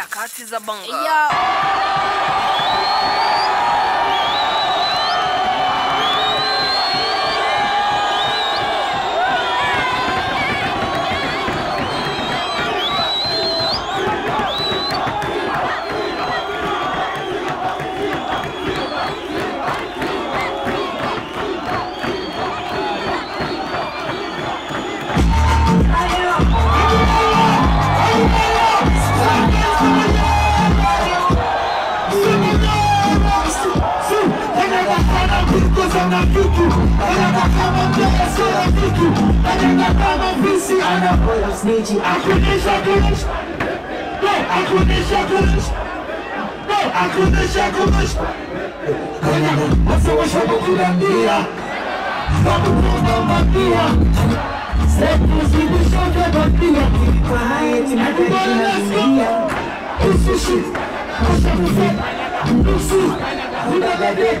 harakati za Bongo. Ya... anapiki anakakamambea serafiki anakakama visi anapoya sniji akunisha kuish akunisha kuish akunisha kuish wasewashamukulandia wamukunamambia sekuzidishokebambia akubalaskia usushi ashamufe nusu unalede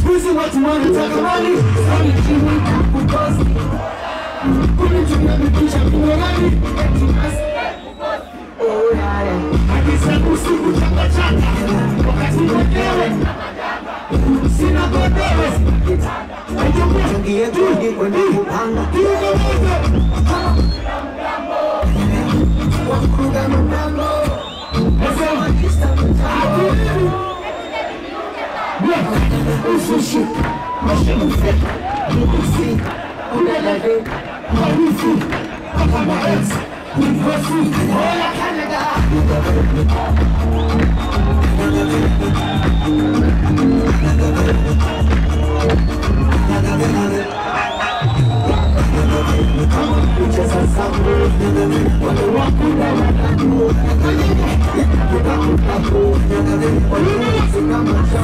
Squeeze watu wanataka mali. Kuni tunabitisha kuorani Eti masi Hakisa kusiku chaka chaka. Wakati mwenyewe Sina godoro Tugie tugie kwa ndihi panga Tugie kwa ndihi Wakuga mtambo Wakuga mtambo Oṣooṣù, ọ̀ṣẹ́gúnfẹ́, ìrètí, ọ̀gbẹ́lẹ́dẹ́, ọ̀rífù, ọ̀kàmọ̀ ẹ̀t. Thank you.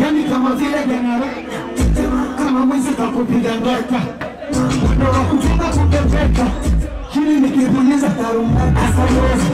Yani kama vile gengara kama mwizi kakupiga ndeka ndo wakutaka kubebeka chini nikipuliza tarumbeta. sabuzi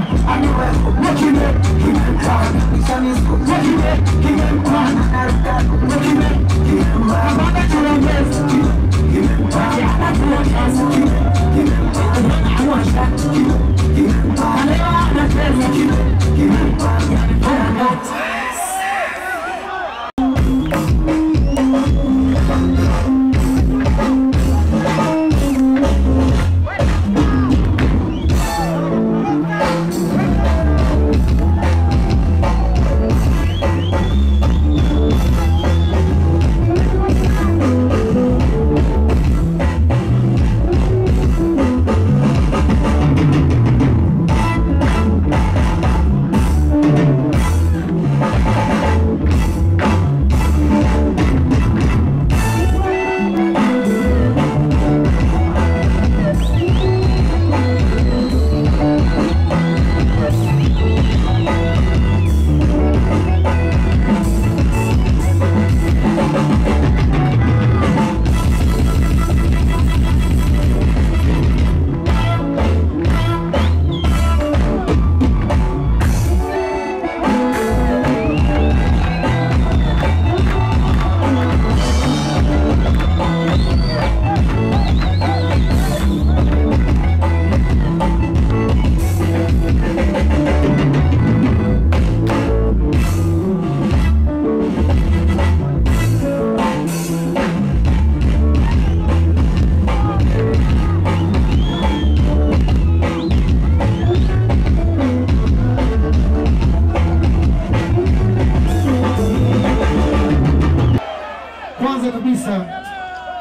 tetema, Mashikani anapanda Kisha kime, kime, kime mpam Aniwe, wakime, kime mpam Wakime, kime mpam Wakime, kime mpam Abanda tunaongeza Kime, kime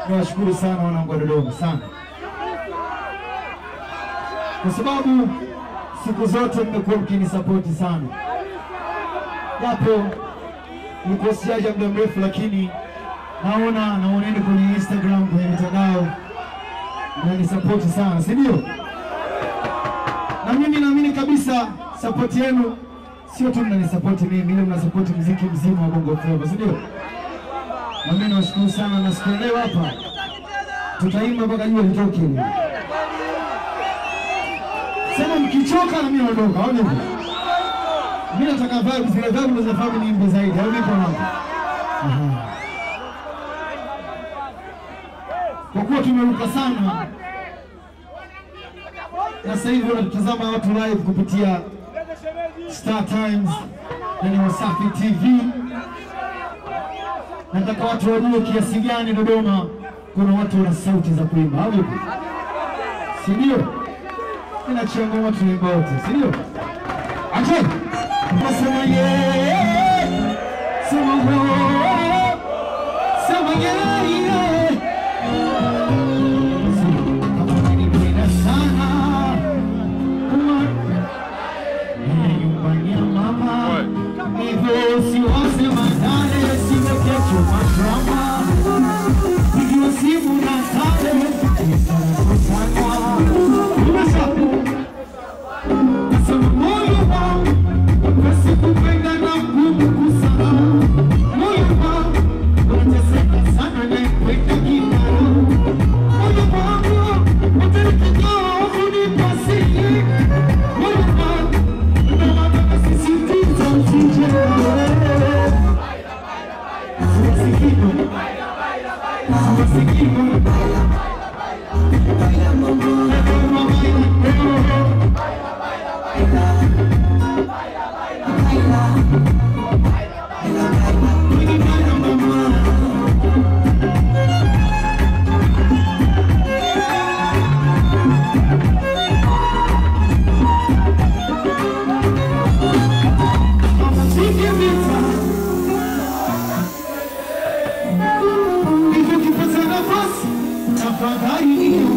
niwashukuru sana wanangu wa Dodoma sana, kwa sababu siku zote mmekuwa mkinisapoti sana, japo nilikuwa sijaja muda mrefu, lakini naona naoneni kwenye Instagram, kwenye mitandao mnanisapoti sana, si ndio? Na mimi naamini kabisa sapoti yenu sio tu mnanisapoti mimi, ile mnasapoti muziki mzima wa Bongo Flava, si ndio? Na mimi nawashukuru sana, na siku leo hapa tutaimba mpaka jua litoke. Sema mkichoka na mimi naondoka, au nipo? Mimi nataka vibe, zile vibe zinafanya niimbe zaidi, au nipo hapa? Kwa kuwa tumeruka sana na sasa hivi wanatutazama watu live kupitia Star Times na ni Wasafi TV. Nataka watu wajue kiasi gani Dodoma kuna watu wana sauti za kuimba, au vipi? Si ndio? Inachia ngoma tunaimba wote, si ndio? Acha nasema ye, devagarinho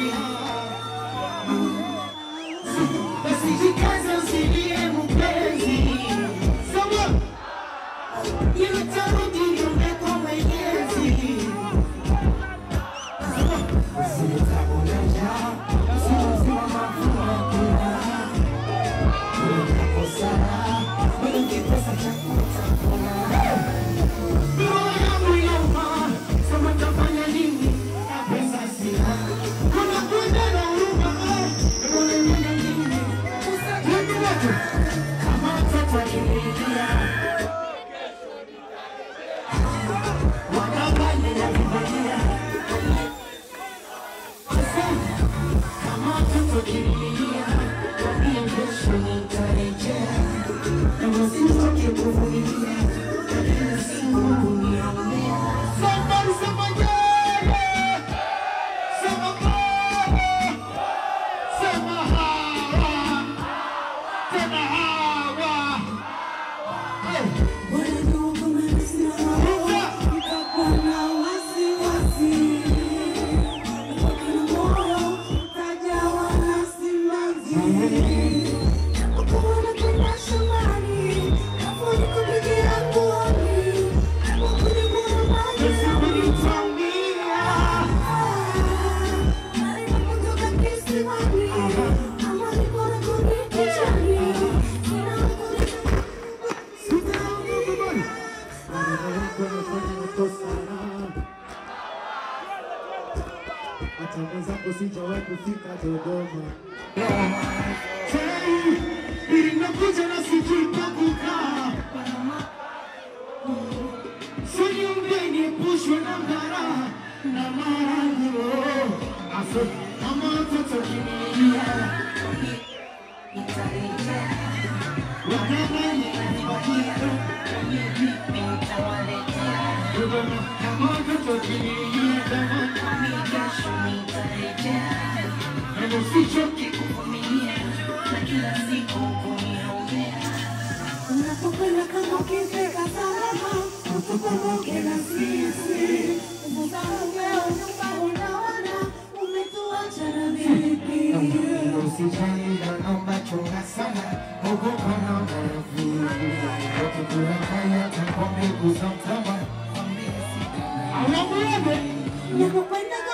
kufika Dodoma. Hey, inakuja na sijui pa kukaa. Usichoke kuvumilia, na kila siku kuniombea. Unapokwenda kama ukifika salama, utukumbuke na sisi. Usisahau nyumba unaona, umetuacha na vipi? Usijali naomba chunga sana, ogopa na hofu. Ukikula haya takwa mbegu za mtama, Awamuende. Unapokwenda kama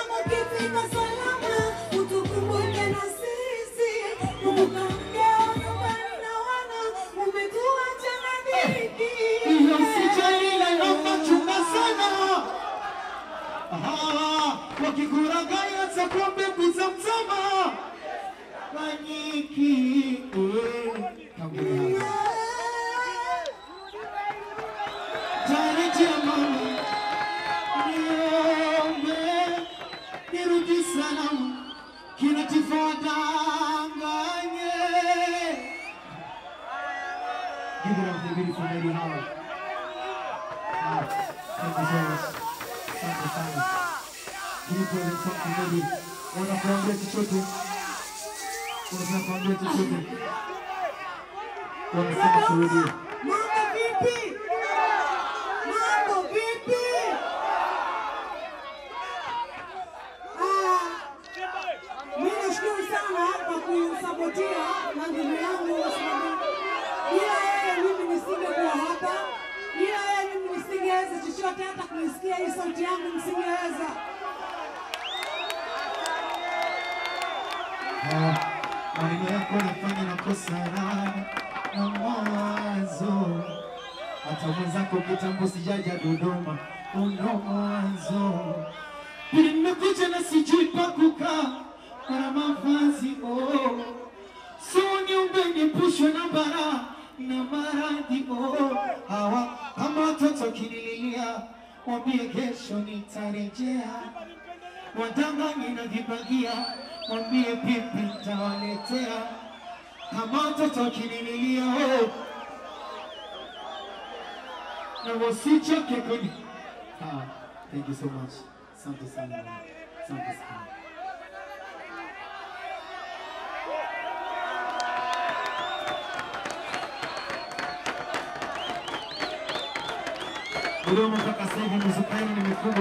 Give it up for the beautiful lady Hawa. Ah, thank you so much. Beautiful and something lady. Wanakuambia chochote. Wanakuambia chochote. Wanasema turudie. Mambo vipi? Mambo vipi? Ah, mimi nashukuru sana kwa kusapotia na ndugu yangu kwa hapa, ila yeye msingeweza chochote, hata kuisikia hii sauti yangu msingeweza. nakosa na mwanzo, hata mwenzako kitambo sijaja Dodoma, mwanzo nimekuja na sijui pa kukaa mavazi oh. Niepushwe na bara na maradhi oh. Hawa kama watoto kinililia, wambie kesho nitarejea wadanganye na vibagia, mwambie pipi nitawaletea kama watoto kinililia oh. na wasichoke kuni. Ah, thank you so much. Asante sana. Asante sana. uliomo mpaka sasa hivi muziki ni mkubwa.